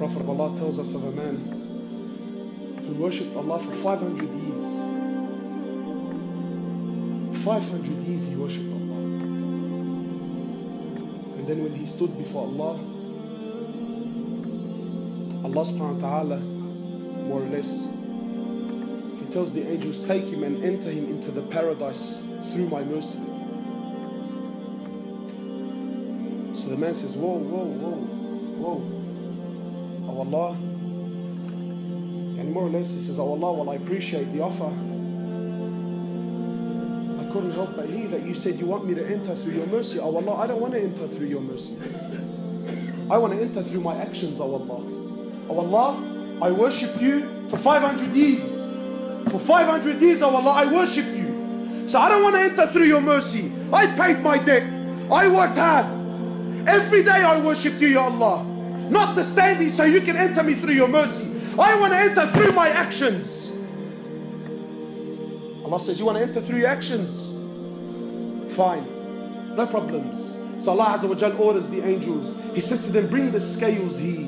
Prophet of Allah tells us of a man who worshipped Allah for 500 years. 500 years he worshipped Allah. And then when he stood before Allah, Allah subhanahu wa ta'ala, more or less, He tells the angels, take him and enter him into the paradise through my mercy. So the man says, Whoa, whoa, whoa, whoa. Allah. And more or less he says, Oh Allah, well I appreciate the offer. I couldn't help but hear that you said you want me to enter through your mercy. Oh Allah, I don't want to enter through your mercy. I want to enter through my actions, oh Allah. Oh Allah, I worship you for 500 years. For 500 years, oh Allah, I worship you. So I don't want to enter through your mercy. I paid my debt. I worked hard. Every day I worship you, Ya Allah. Not the standing so you can enter me through your mercy. I want to enter through my actions. Allah says, You want to enter through your actions? Fine. No problems. So Allah Azza wa Jal orders the angels. He says to them, Bring the scales here.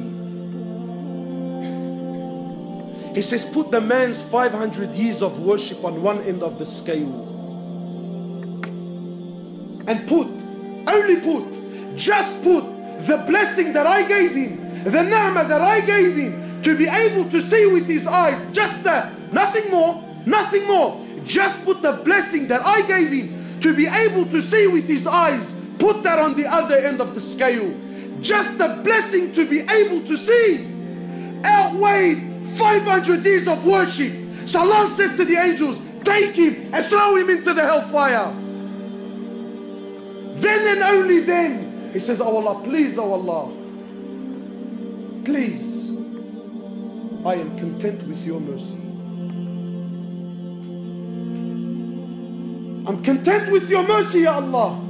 He says, Put the man's 500 years of worship on one end of the scale. And put, only put, just put the blessing that I gave him, the ni'mah that I gave him to be able to see with his eyes, just that, nothing more, nothing more. Just put the blessing that I gave him to be able to see with his eyes, put that on the other end of the scale. Just the blessing to be able to see outweighed 500 years of worship. So Allah says to the angels, take him and throw him into the hellfire. Then and only then, he says, Oh Allah, please, oh Allah, please, I am content with your mercy. I'm content with your mercy, Ya Allah.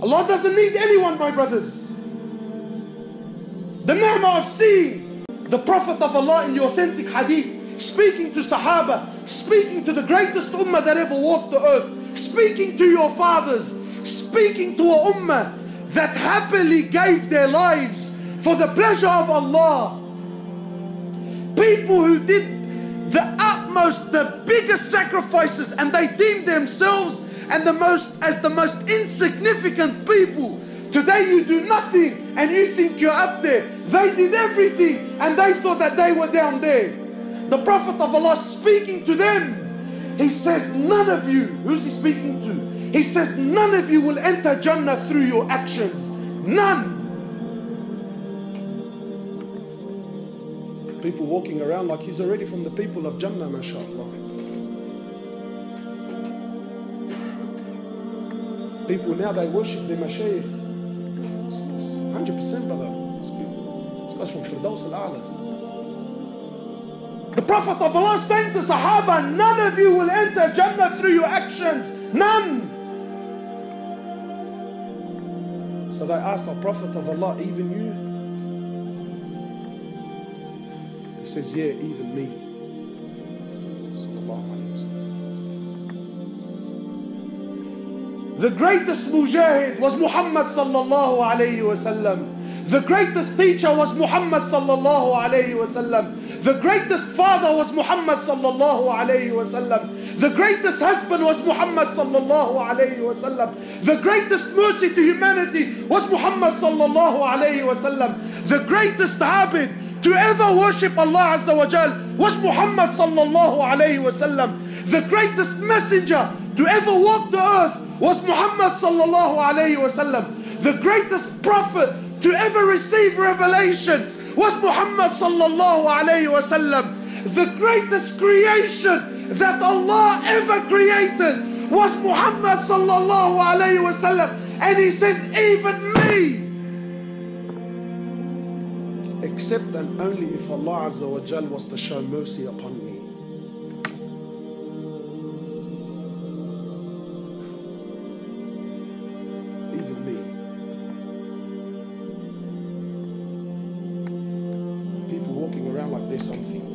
Allah doesn't need anyone, my brothers. The ni'mah of seeing the Prophet of Allah in the authentic hadith, speaking to Sahaba, speaking to the greatest ummah that ever walked the earth, speaking to your fathers, speaking to a ummah that happily gave their lives for the pleasure of Allah. People who did the utmost, the biggest sacrifices, and they deemed themselves and the most as the most insignificant people. Today you do nothing and you think you're up there. They did everything and they thought that they were down there. The Prophet of Allah speaking to them. He says, None of you, who's he speaking to? He says, None of you will enter Jannah through your actions. None. People walking around like he's already from the people of Jannah, mashallah. People now they worship their mashaykh. 100% brother. This guy's from Firdaus al-A'la. The Prophet of Allah saying to Sahaba, none of you will enter Jannah through your actions. None. So they asked the Prophet of Allah, even you? He says, yeah, even me. The greatest mujahid was Muhammad sallallahu alayhi wasallam. The greatest teacher was Muhammad sallallahu alayhi wasallam. The greatest father was Muhammad sallallahu alayhi wasallam. The greatest husband was Muhammad sallallahu alayhi wasallam. The greatest mercy to humanity was Muhammad sallallahu alayhi wasallam. The greatest abid to ever worship Allah Azza wa Jal was Muhammad sallallahu alayhi wasallam. The greatest messenger to ever walk the earth was Muhammad sallallahu alayhi wasallam. The greatest prophet to ever receive revelation was Muhammad sallallahu alayhi wasallam. The greatest creation that Allah ever created was Muhammad sallallahu alayhi wasallam. And he says, even me. Except and only if Allah Azza wa Jal was to show mercy upon me. something.